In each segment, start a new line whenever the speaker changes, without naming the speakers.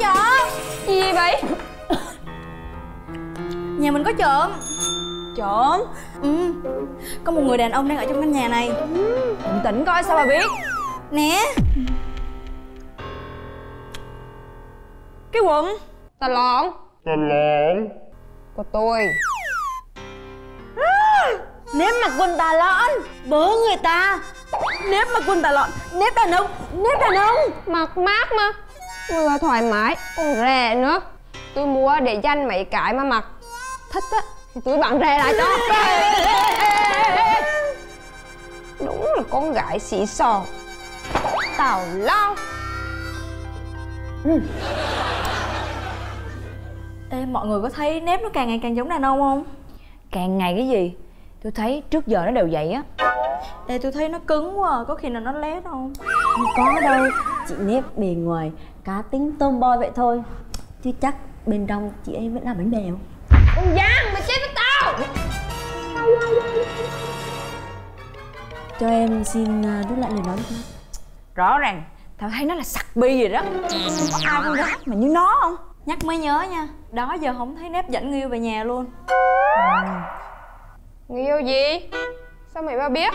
trộm
Gì vậy?
Nhà mình có trộm.
Trộm?
Ừ. Có một người đàn ông đang ở trong căn nhà này.
Bình tĩnh coi sao bà biết.
Nè.
Cái quần. Tà lọn
Tà lọn
Của tôi.
Nếp mặc quần tà lọn Bớ người ta. Nếp mặc quần tà lọn Nếp đàn ông. Nếp đàn ông.
Mặc mát mà Vừa thoải mái. Còn rẻ nữa. Tôi mua để dành mấy cái mà mặc. Thích á. Thì tôi bạn rẻ lại cho. Đúng là con gái xì xò. Tào lao.
Ê mọi người có thấy nếp nó càng ngày càng giống đàn ông không?
Càng ngày cái gì? Tôi thấy trước giờ nó đều vậy á
Ê tôi thấy nó cứng quá à. Có khi nào nó lét không
Không có đâu Chị nếp bề ngoài cá tính tomboy vậy thôi. Chứ chắc bên trong chị ấy vẫn là bánh bèo.
Con Giang mày chết với tao!
Cho em xin à, rút lại lời nói được không?
Rõ ràng Tao thấy nó là sặc bi rồi đó. Không có ai con gái mà như nó không?
Nhắc mới nhớ nha. Đó giờ không thấy nếp dẫn người yêu về nhà luôn.
Người yêu gì? Sao mày ba biết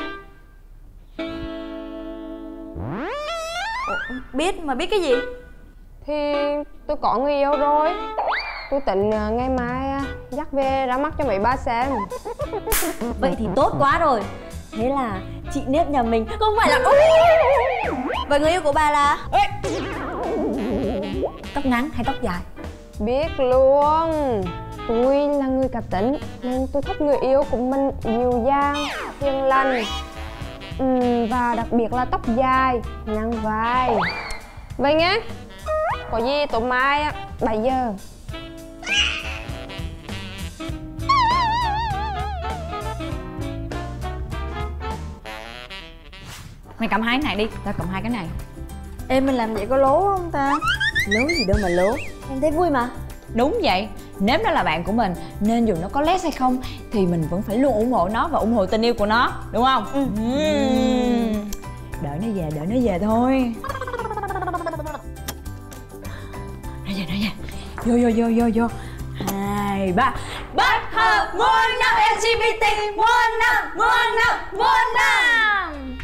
Biết mà biết cái gì?
Thì tôi có người yêu rồi. Tôi định à, ngày mai à, dắt về ra mắt cho mấy ba xem.
Vậy thì tốt quá rồi. Thế là chị nếp nhà mình. Không phải là
Và người yêu của bà là?
Tóc ngắn hay tóc dài?
Biết luôn. Tôi là người cá tính Nên tôi thích người yêu của mình dịu dàng, hiền lành Ừm, Và đặc biệt là tóc dài, nhăn vai. Vậy nhé. Có gì tối mai á, 7 giờ.
Mày cầm hai cái này đi Tao cầm hai cái này.
Em mình làm vậy có lố không ta?
Lố gì đâu mà lố. Em thấy vui mà
Đúng vậy Nếu nó là bạn của mình Nên dù nó có lét hay không Thì mình vẫn phải luôn ủng hộ nó Và ủng hộ tình yêu của nó Đúng không? Ừ. Đợi nó về, đợi nó về thôi. Nó về, nó về. Vô, vô, vô, vô, vô. Hai, ba. Bất hợp muôn năm LGBT Muôn năm, muôn năm, muôn năm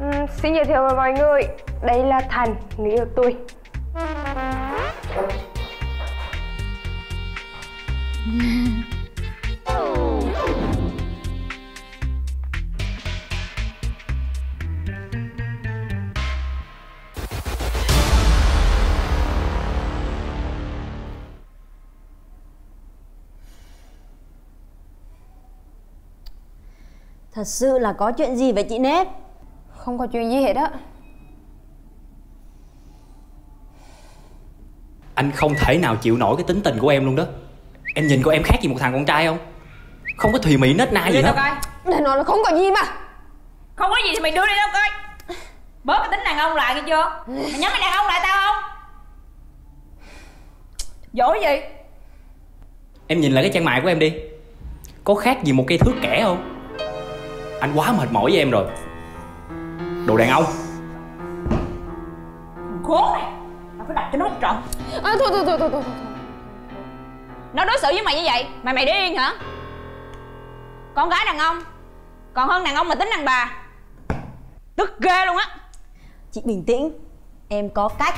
Uhm, Xin giới thiệu với mọi người. Đây là Thành, người yêu tôi.
Thật sự là có chuyện gì vậy chị nếp?
Không có chuyện gì hết á.
Anh không thể nào chịu nổi cái tính tình của em luôn đó. Em nhìn cô em khác gì một thằng con trai không? Không có thùy mị nết na gì hết.
tao coi?
Để nói là không có gì mà.
Không có gì thì mày đưa đi đâu coi. Bớt cái tính đàn ông lại nghe chưa? Mày nhắm cái đàn ông lại tao không? Dỗi gì?
Em nhìn lại cái chân mày của em đi. Có khác gì một cây thước kẻ không? Anh quá mệt mỏi với em rồi Đồ đàn ông.
Khốn này Tao phải đặt cho nó một trận
à, thôi, thôi, thôi, thôi, thôi.
Nó đối xử với mày như vậy Mày mày điên hả? Con gái đàn ông Còn hơn đàn ông mà tính đàn bà. Tức ghê luôn á.
Chị bình tĩnh Em có cách.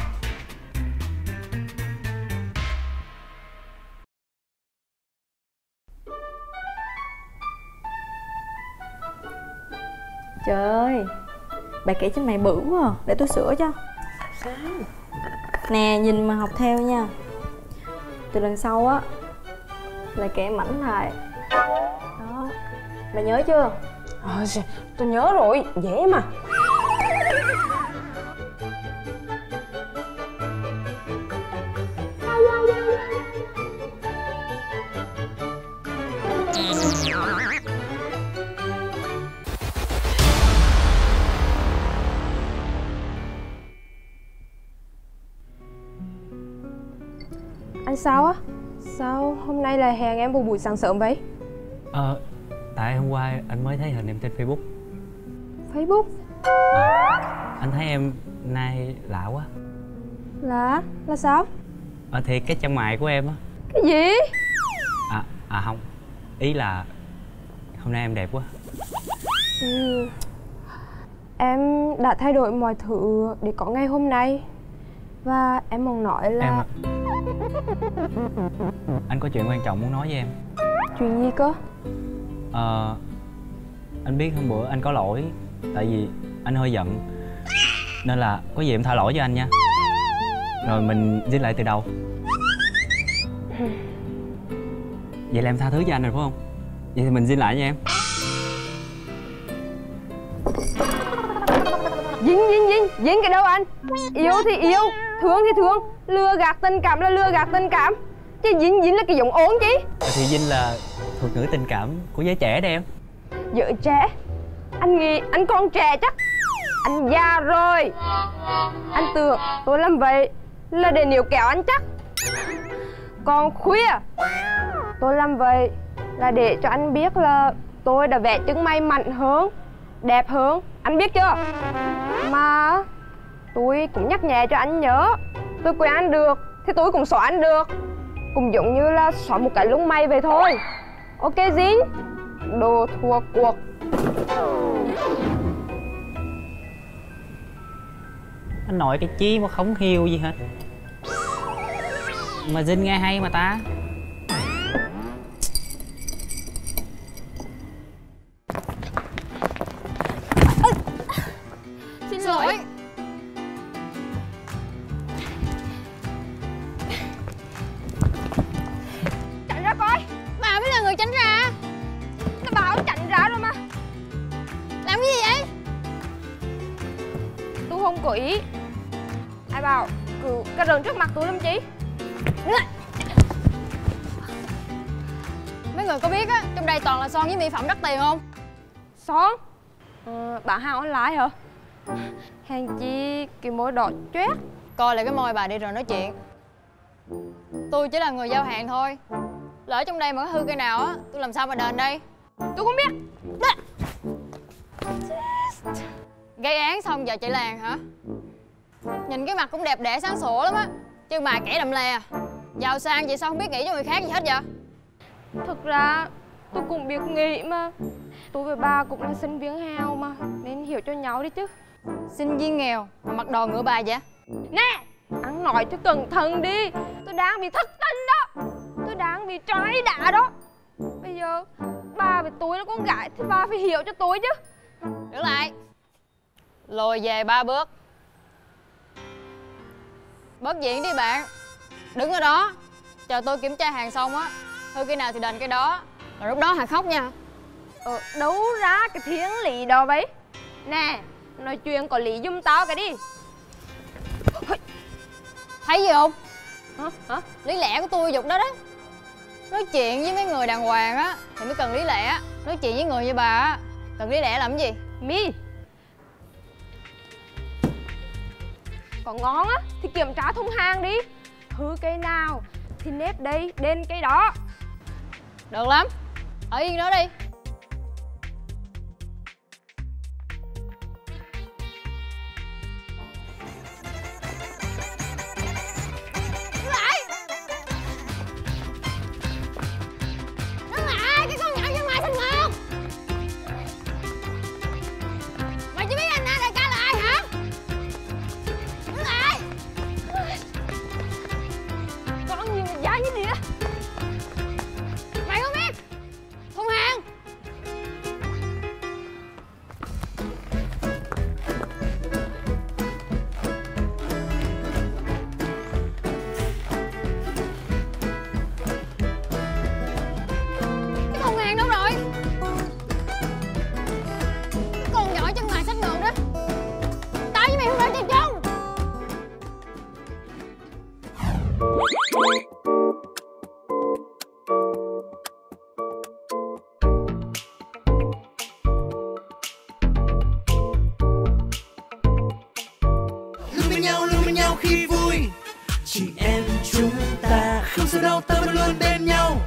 Trời ơi Bà kể trên mày bự quá à. Để tôi sửa cho. Sao? Nè nhìn mà học theo nha. Từ lần sau á Là kẻ mảnh lại. Đó Bà nhớ chưa?
À, tôi nhớ rồi, dễ mà sao á? Sao hôm nay lại hẹn em một buổi sáng sớm vậy?
Ờ, tại tại hôm qua anh mới thấy hình em trên facebook
Facebook
anh thấy em nay lạ quá
Là, là sao?
ờ thiệt cái chân mày của em á
Cái gì?
à à không ý là hôm nay em đẹp quá
Ừ. Em đã thay đổi mọi thứ để có ngày hôm nay Và em muốn nói là
em à. Anh có chuyện quan trọng muốn nói với em.
Chuyện gì cơ?
ờ anh biết hôm bữa anh có lỗi tại vì anh hơi giận. Nên là có gì em tha lỗi cho anh nha. Rồi mình dính lại từ đầu. Vậy là em tha thứ cho anh rồi phải không? Vậy thì mình dính lại nha em.
Dính, dính, dính, dính cái đâu anh? Yêu thì yêu, thương thì thương Lừa gạt tình cảm là lừa gạt tình cảm. Chứ dính, dính là cái giọng ốm chứ.
Thì dinh là thuật ngữ tình cảm của giới trẻ đây em.
Vợ trẻ? Anh nghĩ anh còn trẻ chắc. Anh già rồi. Anh tưởng tôi làm vậy Là để níu kéo anh chắc. Còn khuya Tôi làm vậy Là để cho anh biết là Tôi đã vẽ chân may mạnh hơn Đẹp hơn. Anh biết chưa? Mà Tôi cũng nhắc nhẹ cho anh nhớ Tôi quen anh được, Thì tôi cũng xóa anh được. Cũng giống như là xóa một cái lúng may vậy thôi. Ok dính Đồ thua cuộc.
Anh nội cái chi mà không hiểu gì hết. Mà dinh nghe hay mà ta.
Không có ý. Ai bảo cứ cái rừng trước mặt tôi làm chi?
Mấy người có biết á Trong đây toàn là son với mỹ phẩm đắt tiền không?
Son? Ờ, Bạn hàng online hả? Hèn chi cái môi đỏ chét.
Coi lại cái môi bà đi rồi nói chuyện. Tôi chỉ là người giao hàng thôi. Lỡ trong đây mà có hư cây nào á Tôi làm sao mà đền đây?
Tôi không biết
Gây án xong giờ chạy làng hả? Nhìn cái mặt cũng đẹp đẽ sáng sủa lắm á. Chứ mà kẻ đầm lè Giàu sang vậy sao không biết nghĩ cho người khác gì hết vậy?
Thực ra tôi cũng biết nghĩ mà. Tôi với bà cũng là sinh viên nghèo mà Nên hiểu cho nhau đi chứ.
Sinh viên nghèo mà mặc đồ ngựa bà vậy?
Nè Ăn nói cho cẩn thận đi. Tôi đang bị thất tình đó. Tôi đang bị trói đá đó. Bây giờ bà với tôi là con gái Thì bà phải hiểu cho tôi chứ.
Đứng lại Lùi về ba bước. Bớt diện đi bạn. Đứng ở đó. Chờ tôi kiểm tra hàng xong á. Hư cái nào thì đền cái đó. Rồi lúc đó Hà khóc nha.
Ờ, đấu ra cái thiến lý đó vậy. Nè, nói chuyện có lý giùm tao cái đi.
Thấy gì không?
Hả? Hả?
Lý lẽ của tôi dục đó đó. Nói chuyện với mấy người đàng hoàng á Thì mới cần lý lẽ. Nói chuyện với người như bà á Cần lý lẽ làm cái gì?
Mi còn ngon á, thì kiểm tra thùng hàng đi. Thứ cây nào thì nếp đây đến cây đó.
Được lắm. Ở yên đó đi.
Khi vui. Chị em chúng ta không sao đâu ta vẫn luôn bên nhau.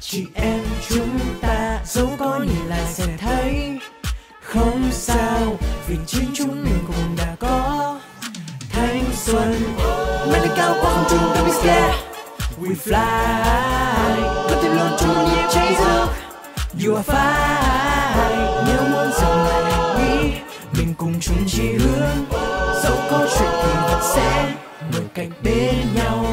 Chị em chúng ta dẫu có nhìn lại sẽ thấy không sao. Vì chính chúng mình cũng đã có thanh xuân. Mây lên cao qua không trung don't biết scared we fly. Có tim luôn chung nhịp cháy rực you are fine. Nếu muốn dừng lại, hãy nghĩ mình cùng chung chí hướng dẫu có chuyện thì vẫn sẽ ngồi cạnh bên nhau.